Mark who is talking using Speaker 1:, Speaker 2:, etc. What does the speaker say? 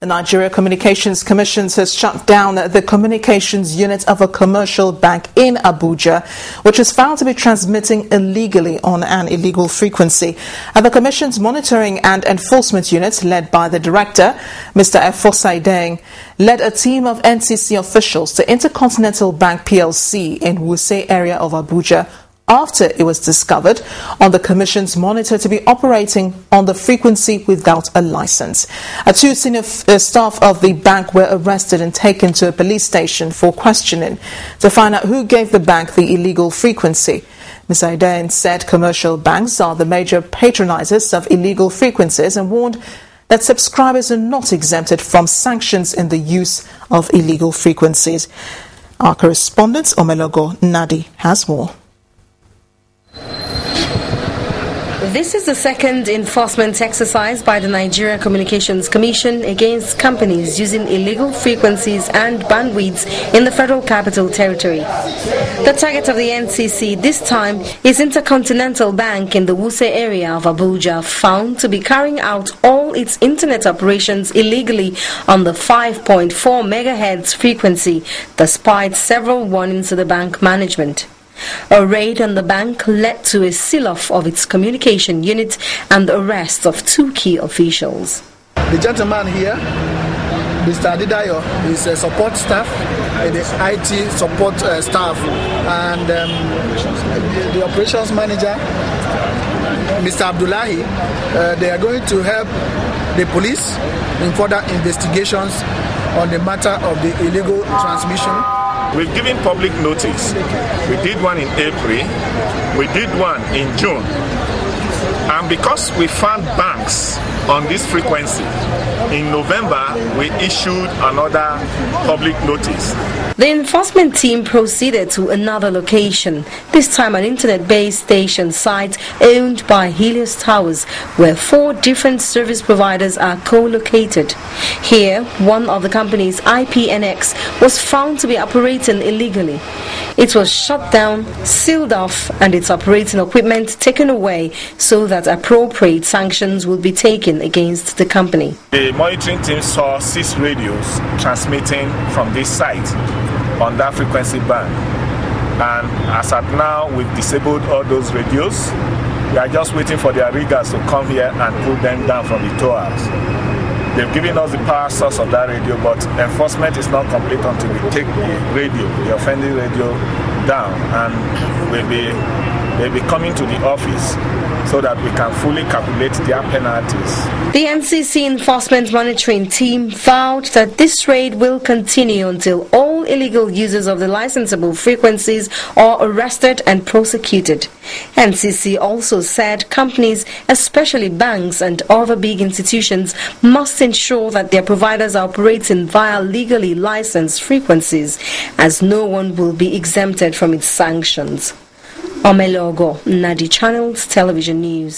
Speaker 1: The Nigeria Communications Commission has shut down the communications unit of a commercial bank in Abuja, which is found to be transmitting illegally on an illegal frequency. The Commission's monitoring and enforcement unit, led by the director, Mr. Efosa Idehen, led a team of NCC officials to Intercontinental Bank PLC in Wuse area of Abuja after it was discovered on the Commission's monitor to be operating on the frequency without a license. A two senior uh, staff of the bank were arrested and taken to a police station for questioning to find out who gave the bank the illegal frequency. Ms. Idehen said commercial banks are the major patronizers of illegal frequencies and warned that subscribers are not exempted from sanctions in the use of illegal frequencies. Our correspondent Omelogo Nadi has more.
Speaker 2: This is the second enforcement exercise by the Nigeria Communications Commission against companies using illegal frequencies and bandwidths in the Federal Capital Territory. The target of the NCC this time is Intercontinental Bank in the Wuse area of Abuja, found to be carrying out all its internet operations illegally on the 5.4 MHz frequency, despite several warnings to the bank management. A raid on the bank led to a seal-off of its communication unit and the arrest of two key officials.
Speaker 3: The gentleman here, Mr. Adedayo, is a support staff, the IT support uh, staff, and um, the, the, operations manager, Mr. Abdullahi. Uh, they are going to help the police in further investigations on the matter of the illegal transmission
Speaker 4: We've given public notice. We did one in April, we did one in June. And because we found banks on this frequency, in November we issued another public notice.
Speaker 2: The enforcement team proceeded to another location, this time an internet based station site owned by Helios Towers, where four different service providers are co located. Here, one of the companies, IPNX was found to be operating illegally. It was shut down, sealed off, and its operating equipment taken away so that appropriate sanctions will be taken against the company.
Speaker 4: The monitoring team saw six radios transmitting from this site on that frequency band. And as at now, we've disabled all those radios. We are just waiting for their riggers to come here and pull them down from the towers. They've given us the power source of that radio, but enforcement is not complete until we take the radio, the offending radio, down, and we'll be they'll be coming to the office so that we can fully calculate their penalties.
Speaker 2: The NCC Enforcement Monitoring Team vowed that this raid will continue until all illegal users of the licensable frequencies are arrested and prosecuted. NCC also said companies, especially banks and other big institutions, must ensure that their providers are operating via legally licensed frequencies, as no one will be exempted from its sanctions. Omelogo, Nadi Channels Television News.